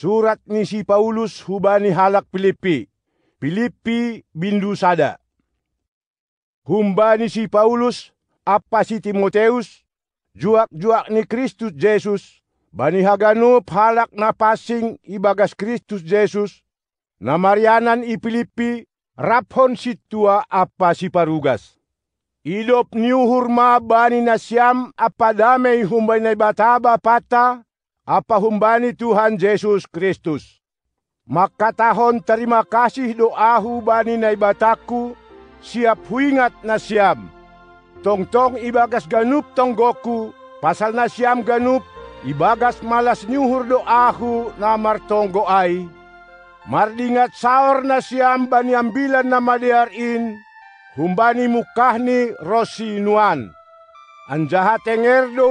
Surat ni si Paulus hubani halak Pilippi. Pilippi bindusada. Humbani si Paulus, apa si Timoteus, juak-juak ni Kristus Jesus, bani haganup halak na pasing ibagas Kristus Jesus, na Marianan i Pilippi, raphon si tua apa si parugas. Idop niu hurma bani na siyam apa damay humbay na bataba pata, apa humbani Tuhan Jesus Kristus. Makatahon terima kasih doahu bani na ibataku, siap huingat na siyam. Tongtong ibagas ganup tonggoku, pasal na siyam ganup, ibagas malas nyuhur doahu na martonggo ay. Mardingat saor na siyam bani ambilan na madiarin, humbani mukahni rosinuan. Anjaha tenger do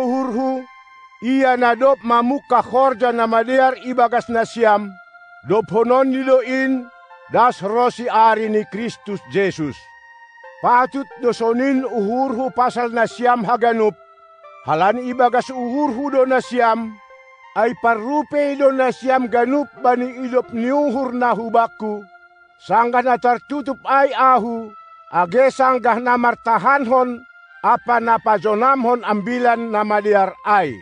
hurhu, iya nadop mamuka khorja na madiar ibagas na siyam, dop honon niloin, das rosi ari ni Kristus Jesus. Patut dosonin uhurhu pasal na siyam haganup, halan ibagas uhurhu do na siyam, ay parupe do na siyam ganup bani ilop niuhur na hubaku, sangga na tertutup ay ahu, age sanggah na martahanhon, apa na pazonamhon ambilan na madiar ay.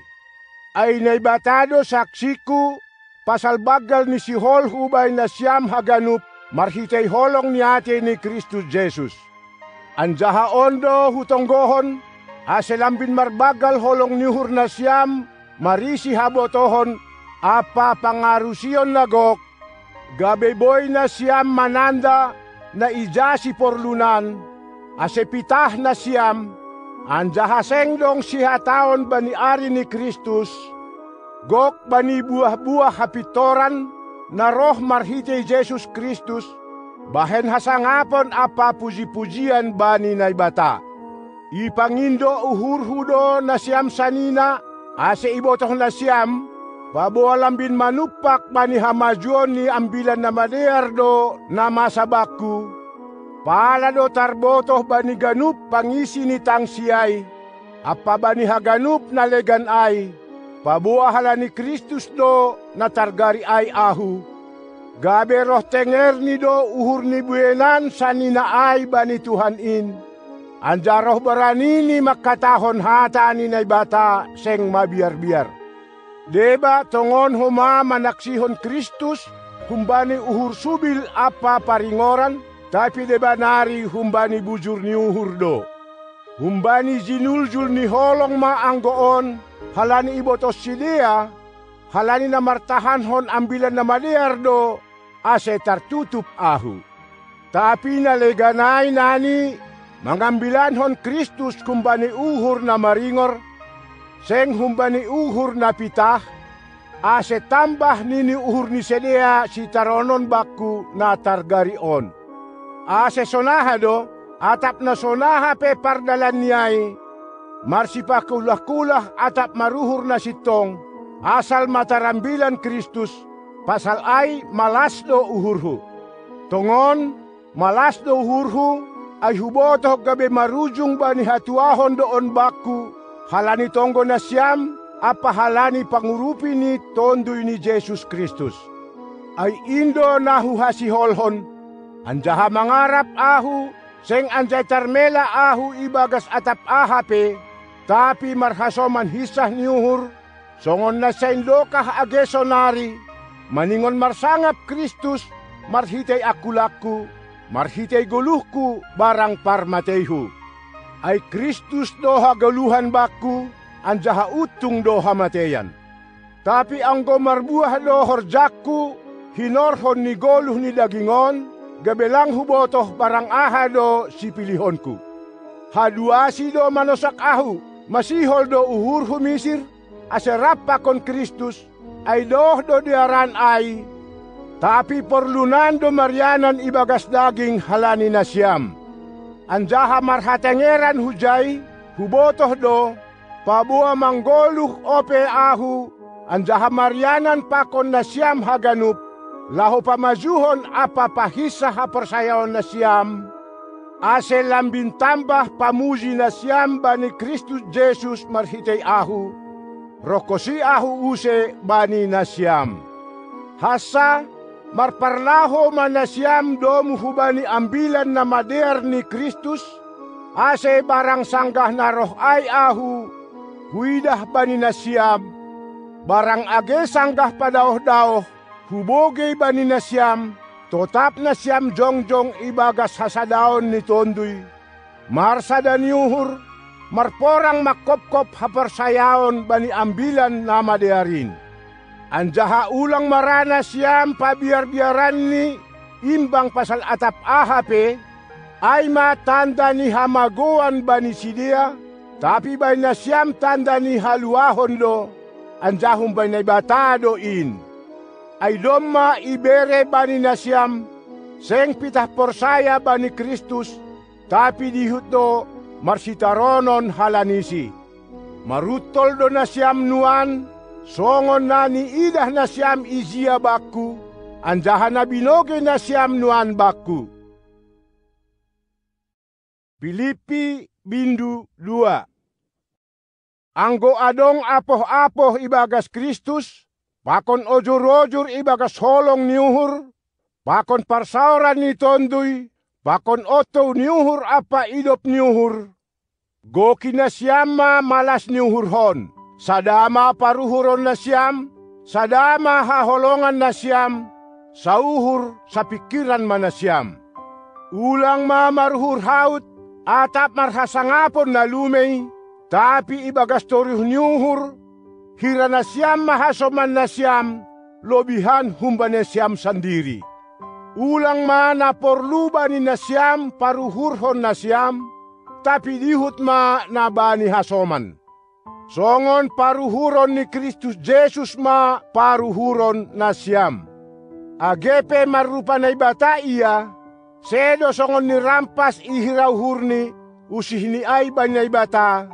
Ay naibatado saksiku, pasal bagal ni si Hol hubay na siyam haganup, marhitay holong ni ate ni Kristus Jesus. Anjaha ondo hutonggohon, aselambin marbagal holong nihur na siyam, marisi habotohon, apa pangarusion nagok, gabeboy na siyam mananda, na ijasi porlunan, asepitah na siyam, anjaha sengdong sihataon bani ari ni Kristus, gok bani buah-buah hapitoran, na roh marhite Jesus Kristus, bahen hasangapon apa puji-pujian bani na ibata. Ipangindo uhurhudo na siyam sanina, ase ibotoh na siyam, pabualambin manupak bani hamajuon ni ambilan na madeardo na masabakku. Palado tarbotoh bani ganup pangisi ni tangsiyay, apa bani haganup na legan ay, pabuahala ni Kristus do na targari ay ahu. Gabe roh tenger ni do uhur ni buenan sanina ay bani Tuhan in. Anja roh barani ni makatahon hata ni na bata seng mabiar-biar. Deba tongon huma manaksihon Kristus humbani uhur subil apa paringoran tapi deba nari humbani bujur ni uhur do. Humbani jinuljul ni holong ma anggoon halani ibotos sidia halani na martahanhon ambilan na maliar do ase tartutup ahu. Tapi naleganay nani mangambilanhon Kristus kumbani uhur na maringor seng humbani uhur na pitah ase tambah nini uhur ni sedia si taronon baku na targarion. Ase sonaha do atap na sonaha pe pardalan niyay marsipa kulah-kulah atap maruhur na sitong asal matarambilan Kristus pasal ay malas do uhurhu. Tongon malas do uhurhu ay huboto gabi marujung bani hatuahon doon baku halani tonggo na siyam apa halani pangurupi ni tondoy ni Jesus Kristus. Ay indo nahu hasiholhon, anjaha mangarap ahu, seng anjay tarmela ahu ibagas atap ahape, tapi marhasoman hisah niuhur, songon na sa lokah agesonari, maningon marsangap Kristus, marhitay akulaku, marhitay guluhku barang parmatehu. Ay Kristus doha galuhan baku, anjaha utung doha mateyan. Tapi ang gomarbuah lohor jakku, hinorhon ni goluh ni dagingon, gabelang hubotoh barang ahado si pilihonku. Haduasi do manosak ahu, masihol do uhur humisir, aserapa kon Kristus, ay doh do diaran ay, tapi porlunan do marianan ibagas daging halani na siyam. Anjaha marhatengeran hujay, hubotoh do, pabua manggoluh ope ahu, anjaha marianan pakon na siyam haganup, laho pamajuhon apa pahisa hapersayaon na siyam, ase lambin tambah pamuji na siyam bani Kristus Jesus marhitay ahu, rokosi ahu use bani na siyam. Hasa, marparlaho manasiam domu hubani ambilan na mader ni Kristus, ase barang sanggah na roh ay ahu, huidah bani nasiam, barang age sanggah padaoh-daoh, huboge bani nasiam, totap na siyam jongjong ibagas hasadaon ni Tonduy. Marsada niuhur, marporang makopkop hapersayaon bani ambilan na madearin. Anjaha ulang marana siyam pabiar-biaran ni imbang pasal atap ahape, ay matanda ni hamagoan bani sidia, tapi bay na siyam tanda ni haluahon do, anjahum bay na ibatado in. Ay domma ibere bani na siyam, seng pitah porsaya bani Kristus, tapi dihut do marsitaronon halanisi. Marutol do na siyam nuan, songon na ni idah na siyam izia bakku, anjahan binoge na siyam nuan bakku. Filipi Bindu 2 Anggo adong apoh-apoh ibagas Kristus, pakon ojur-ojur ibagas holong niuhur, pakon parsauran ni tonduy, pakon oto niuhur apa idop niuhur. Goki na siyama malas niuhurhon, sadama paruhuron na siyam, sadama haholongan na siyam, sauhur sa pikiran man na siyam. Ulang mamaruhur haut, atap marhasangapon na lumay, tapi ibagas toruh niuhur, hira na siyam mahasoman na siyam, lobihan humba na siyam sandiri. Ulang ma na porluba ni na siyam paruhurhon na siyam, tapi dihut ma na bani hasoman. Songon paruhuron ni Kristus Jesus ma paruhuron na siyam. Agepe marupa na ibata iya, sedo songon ni rampas ihiraw hurni, usih ni ay banyay bata,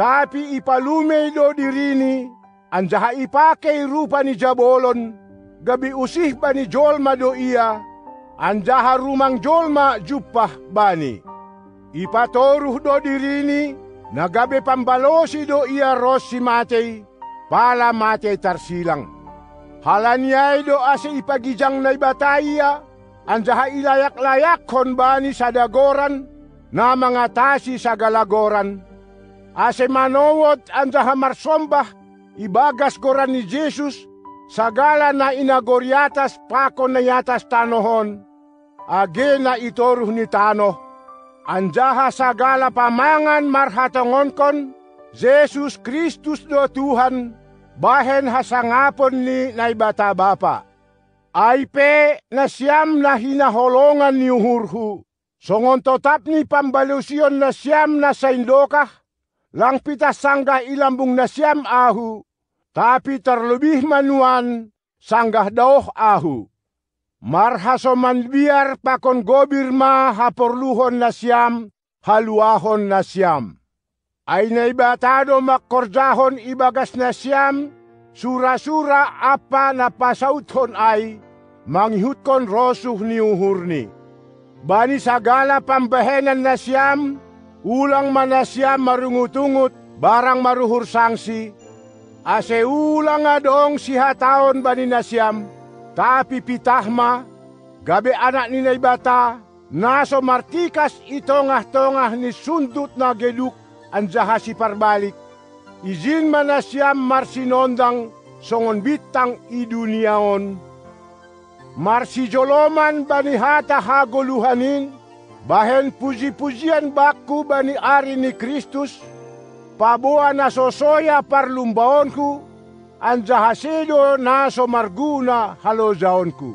tapi ipalumay do dirini, anjaha ipake rupa ni jabolon, gabi usih ba ni jolma do iya, anjaha rumang jolma jupah bani. Ipatoruh do dirini, nagabe pambalosi do iya ros si matey, pala matey tarsilang. Halanyay do asa ipagijang na ibataya, anjaha ilayak-layak kon bani sa dagoran, na mga tasi sa galagoran. Ase manowot anjaha marsombah, ibagas goran ni Jesus, sagala na inagoryatas pakon na yatas tanohon, age na itoruh ni tanoh. Anjaha sagala pamangan marhatongon kon, Jesus Kristus do Tuhan, bahen hasangapon ni naibata bapa. Aype na siyam na hinaholongan ni uhurhu, songon totap ni pambalusyon na siyam na saindokah, lang pitas sanggah ilambung na siyam ahu, tapi terlebih manuan sanggah dauh ahu. Marhasoman biar pakon gobir ma haporluhon na siyam, haluahon na siyam. Ay naibatado makkorjahon ibagas na siyam, sura-sura apa na pasauthon ay, manghihutkon rosuh ni uhurni. Bani sagala pambahenan na siyam, ulang man na siyam marungutungut, barang maruhur sangsi, ase ulang adong sihataon bani na siyam, tapi pitahma, gabi anak ni naibata, naso martikas itongah-tongah ni sundut na geduk anjaha si parbalik. Izin man na siyam marsinondang songon bitang iduniaon. Marsijoloman bani hata hagoluhanin, bahen puji-pujian bakku bani ari ni Kristus, pabuan na sosoya parlumbaonku, anjahasido naso marguna halojaonku.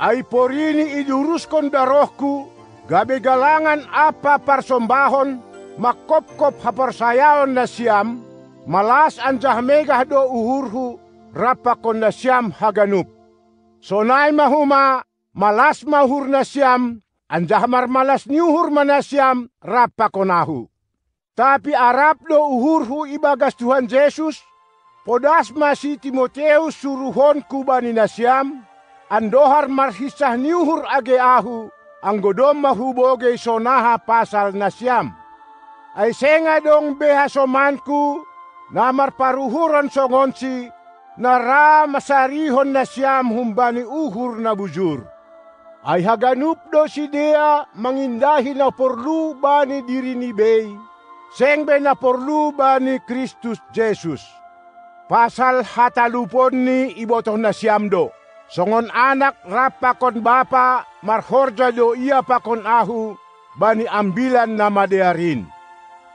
Ay porini iduruskon darohku, gabi galangan apa parsombahon, makopkop haparsayaon na siyam, malas anjah megah do uhurhu, rapakon na siyam haganup. Sonay mahuma, malas mahur na siyam, anjah marmalas niuhur manasyam, rapakonahu. Tapi arap do uhurhu ibagas Tuhan Yesus, Podas si Timoteus suruhon kubani nasyam, andohar marhisah niuhur age ahu, ang godom mahuboge sonaha pasal nasyam. Ay senga dong behasomanku, na marparuhuran songonsi, nara masarihon na siyam humbani uhur na bujur. Ay haganup do si Dea mangindahi na porlu ba ni diri ni Bey, sengbe na porlu ba ni Kristus Jesus. Pasal hatalupon ni ibotoh na siyam do. Songon anak rapakon bapa marhorja do iya pakon ahu bani ambilan na madearin.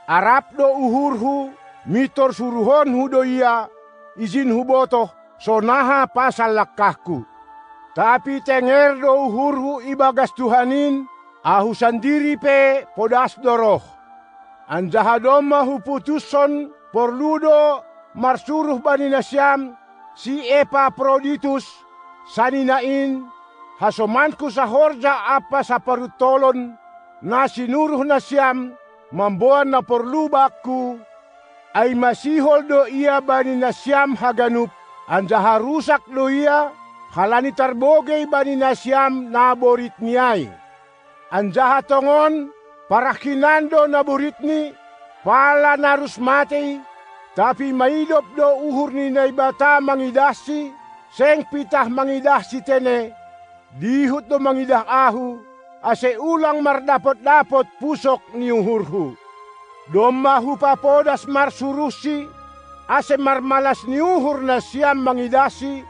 Arap do uhurhu mitor suruhon hu do iya izin huboto sonaha pasal lakahku. Tapi tenger do uhurhu ibagas Tuhanin ahu sandiri pe podas doroh. Anjahadom mahu putuson porludo marsuruh bani nasyam si Epa Proditus saninain hasomanku sa horja apa sa parutolon na sinuruh na siyam mambuan na porlubakku ay masihol do iya bani na siyam haganup anja harusak do iya halani tarbogay bani na siyam naborit niyay anja hatongon parakinando naborit ni pala narus matay tapi maidop do uhur ni naibata mangidasi seng pitah mangidah si tene dihut do mangidah ahu ase ulang mardapot-dapot pusok ni uhurhu. Domahu papodas marsurusi ase marmalas ni uhur na siyam mangidasi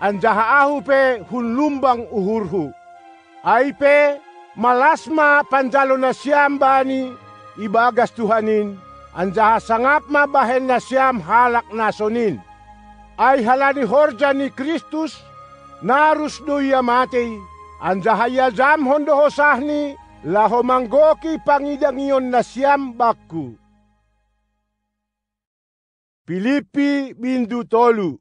anjaha ahu pe hunlumbang uhurhu. Ay pe malasma panjalo na siyam bani ibagas Tuhanin anjaha sangap mabahen na siyam halak nasonin. Ay halani horja ni Kristus narus do iya matay Anjahaya jam hondo hosahni laho manggoki pangidangion na siyam bakku. Pilipi bindu tolu.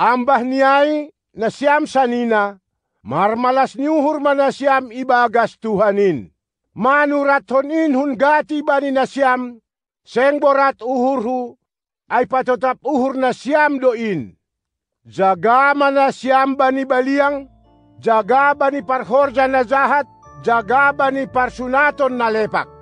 Ambah niyay na siyam sanina, marmalas niuhur na siyam ibagas Tuhanin. Manurat honin gati bani na siyam, seng borat uhurhu, ay patotap uhur na siyam doin. Jaga na siyam bani baliang, jaga ba ni parhorja na jahat, jaga ba ni parsunaton na lepak.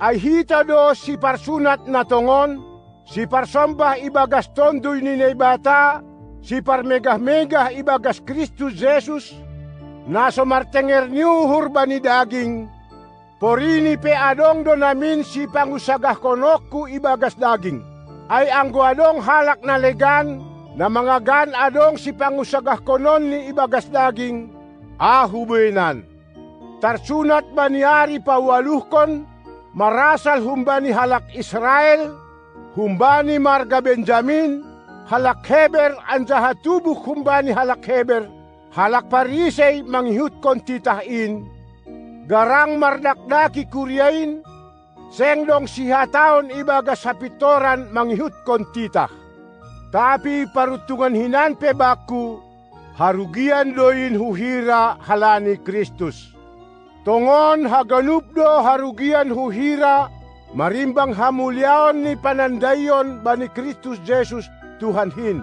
Ay hita do si parsunat na tongon, si parsombah ibagas tondoy ni bata, si parmegah-megah ibagas Kristus Jesus, naso martenger niuhur ba ni daging, porini pe adong do namin si pangusagah konokku ibagas daging. Ay anggo adong halak na legan, na mga gan adong si pangusagah konon ni ibagas daging, ahubenan. Tarsunat baniari pawaluhkon, marasal humbani halak Israel, humbani marga Benjamin, halak Heber anjaha tubuk humbani halak parisay manghihut kon titahin, garang mardakdaki kuryain, sengdong sihataon ibaga sa pitoran manghihut kon titah. Tapi parutungan hinan pebaku, harugian doin huhira halani Kristus. Tongon haganupdo harugian huhira, marimbang hamulyaon ni panandayon bani Kristus Jesus Tuhan hin.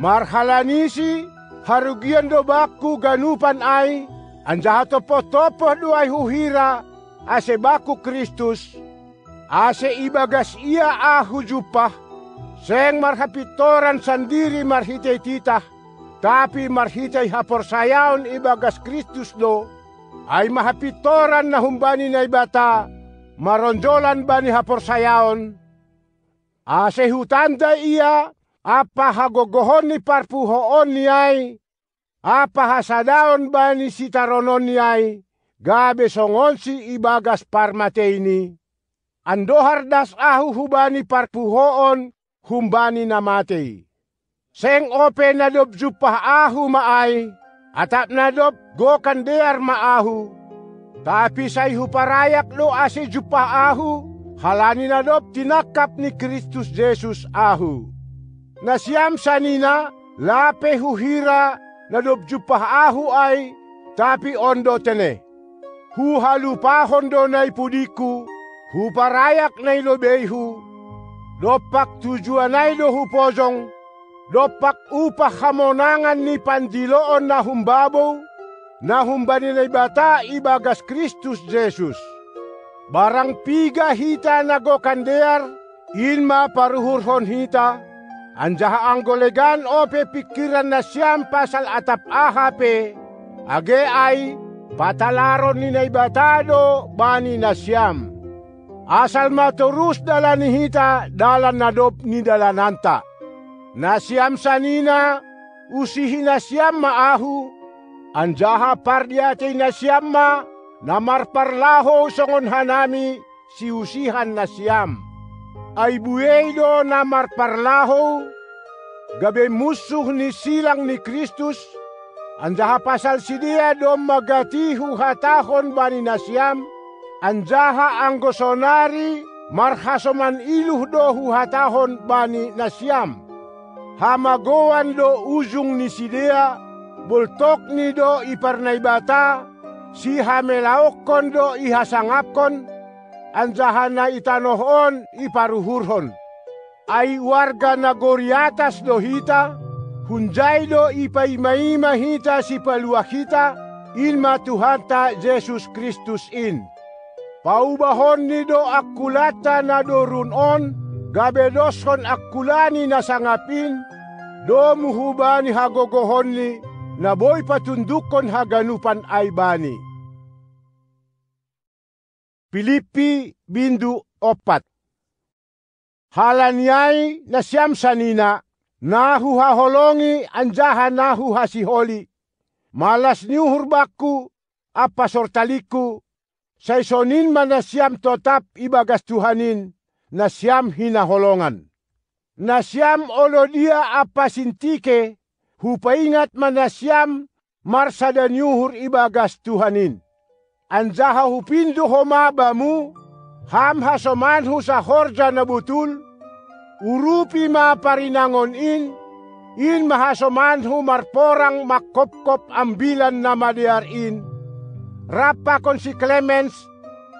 Marhalanisi harugian do baku ganupan ay, anjaha topo-topo do ay huhira, ase baku Kristus, ase ibagas ia ahu jupah, seng marhapitoran sandiri marhitay titah, tapi marhitay haporsayaon ibagas Kristus do, ay mahapitoran na humbani na ibata, maronjolan ba ni haporsayaon? Ase hutanda iya, apa hagogohon ni parpuhoon ni ay, apa hasadaon ba ni sitaronon ni ay, gabe songon si ibagas parmatei ni. Andohardas ahu hubani parpuhoon, humbani na matei. Seng ope na dob ahu maay, atap na dob go kandear maahu. Tapi say huparayak lo jupah ahu, halani na dob tinakap ni Kristus Jesus ahu. Nasyam sanina, lape huhira na dob jupah ahu ay, tapi ondo tene. Hu halupa hondo na ipudiku, hu parayak na ilobehu, dopak tujuan na ilo hupozong, Dopak upah hamonangan ni pandiloon na humbabaw, na humbani na ibata ibagas Kristus Jesus. Barang piga hita nago kandear, inma paruhurhon hita, Anjaha ang golegan o pikiran na siyam pasal atap ahape, age ay patalaron ni naibatado bani na siyam. Asal maturus dala ni hita dalan nadop ni dalananta. Na siyam sanina, usihi na siyam maahu, anjaha pardiate na siyam ma, na marparlaho songon hanami si usihan na siyam ay buedo na marparlaho, gabe musuh ni silang ni Kristus, anjaha pasal sidia do magatihu hatahon bani nasyam, anjaha ang gosonari marhasoman iluh do hatahon bani nasyam. Hamagoan do ujung ni sidea, bultok ni do iparnaibata, si hamelaokon do ihasangapkon, anjahan na itanohon iparuhurhon. Ay warga na goriatas do hita, hunjay do ipaimaima hita si paluakita, ilma Tuhanta Jesus Kristus in. Paubahon ni do akulata na do runon, gabedoskon akulani na sangapin, do muhubani hagogohon ni, na boy patundukon haganupan ay bani. Pilipi bindu opat. Halanyay na siyam sanina, nahuhaholongi anjaha nahuhasiholi. Malas niuhurbakku, apasortaliku, saisonin man na siyam totap ibagas Tuhanin, na siyam hinaholongan. Na siyam olodia apasintike, hupaingat man na siyam marsada niuhur ibagas Anjaha hupindo homabamu, ham hasomanhu sa horja na butul, urupi ma parinangon in, in mahasomanhu marporang makopkop ambilan na madiar in, rapa kon si Clemens,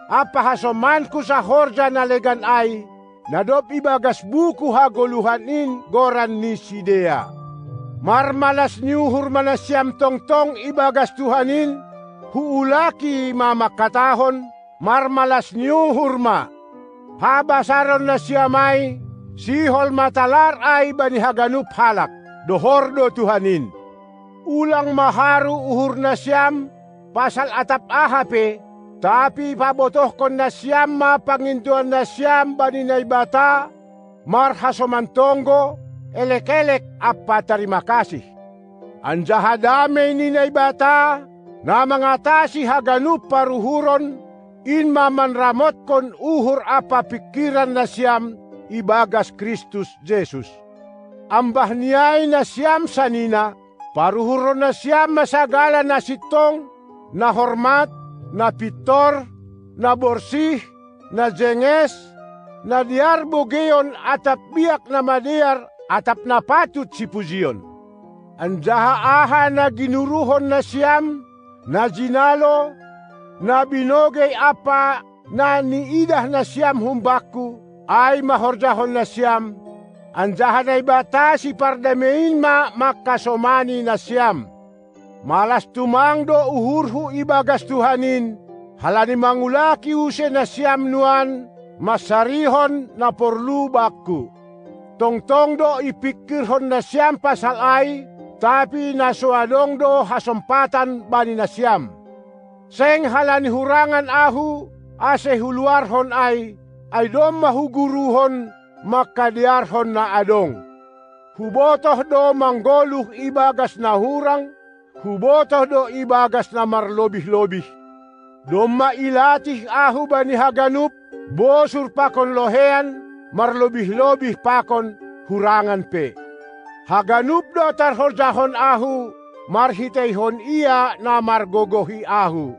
apa hasomanku sa horja na legan ay, nadop ibagas buku hagoluhan in goran ni Sidea. Marmalas niuhur manasyam tongtong ibagas Tuhanin, huulaki mamakatahon, marmalas niyo hurma. Habasaron na siya may, sihol matalar ay banihaganup halak, dohor do Tuhanin. Ulang maharu uhur na siyam, pasal atap ahape, tapi pabotoh kon na siyam mapangintuan na siyam baninay bata, marhasomantongo, elek-elek apa terima kasih. Anjahadame ni bata, na mga tasi haganup paruhuron, in mamanramot kon uhur apa pikiran na siyam ibagas Kristus Jesus. Ambah niyay na siyam sanina, paruhuron na siyam masagala na sitong, na hormat, na pitor, na borsih, na jenges, na diar bogeyon atap biyak na madiar atap na patut si puzion. Anjaha aha na ginuruhon na siyam, na ginalo, na binogay apa na niidah na siyam humbaku, ay mahordahon na siyam, anjahan ay bata si pardamein ma makasomani na siyam. Malas tumangdo uhurhu ibagas Tuhanin, halani mangulaki use na siyam nuan, masarihon na porlu bakku. Tongtong do ipikirhon na siyam pasal ay, tapi nasuadong do hasompatan bani na siyam. Seng halani hurangan ahu, ase huluarhon ay, ay dom mahuguruhon, makadiarhon na adong. Hubotoh do manggoluh ibagas na hurang, hubotoh do ibagas na marlobih-lobih. Dom mailatih ahu bani haganup, bosur pakon lohean, marlobih-lobih pakon hurangan pe. Haganup do tarhorjahon ahu, marhitehon iya na margogohi ahu.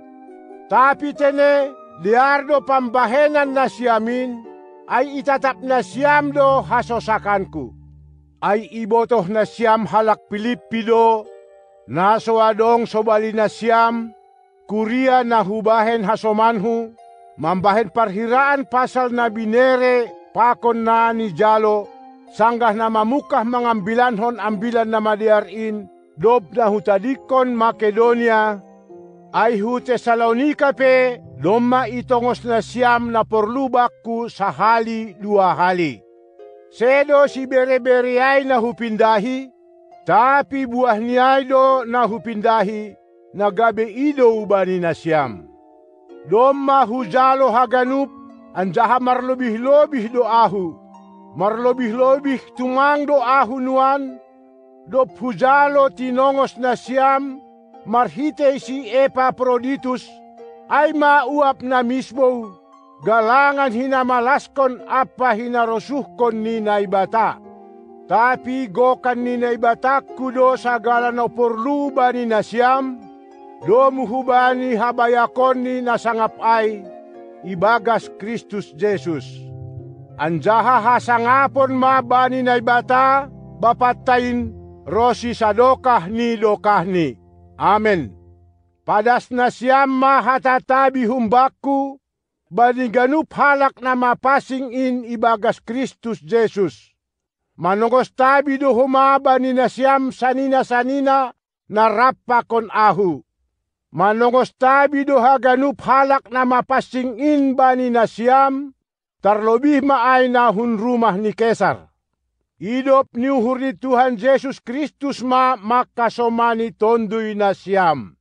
Tapi tene, diardo pambahenan na siyamin, ay itatap na siyam do hasosakanku. Ay ibotoh na siyam halak Pilipido, naso adong sobali na siyam, kuria na hubahen hasomanhu, mambahen parhiraan pasal na binere, pakon na ni Jalo, sanggah na mamukah mangambilanhon ambilan na madiarin, dob na hutadikon Makedonia, ay hu Tesalonika pe, domma itongos na siyam na porlubak ku sa hali dua hali. Sedo si bere-bere ay nahupindahi, tapi buah niyay do nahupindahi, nagabe ido ubani na siyam. Doma hujalo haganup, anjaha marlobih-lobih do ahu. Marlobih-lobih tumang do ahu nuan, do hujalo tinongos na siyam, marhite si Epaphroditus, ay mauap na mismo, galangan hinamalaskon apa hinarosuhkon ni naibata. Tapi gokan ni naibata kudo sagala no porluba ni nasyam, do muhubani habayakon ni nasangap ay, ibagas Kristus Jesus. Anjaha hasangapon mabani naibata, bapatayin, rosi sadokah ni dokah ni. Amen. Padas na siyam mahatatabi humbaku, baniganup halak na mapasing in ibagas Kristus Jesus. Manungos tabi do humaba ni na siyam sanina-sanina na rapakon ahu. Manungos tabi do haganup halak na mapasing in ba ni na siyam, tarlobih maay na hun rumah ni Kesar. Idop ni Tuhan Jesus Kristus ma makasomani tondoy na siyam.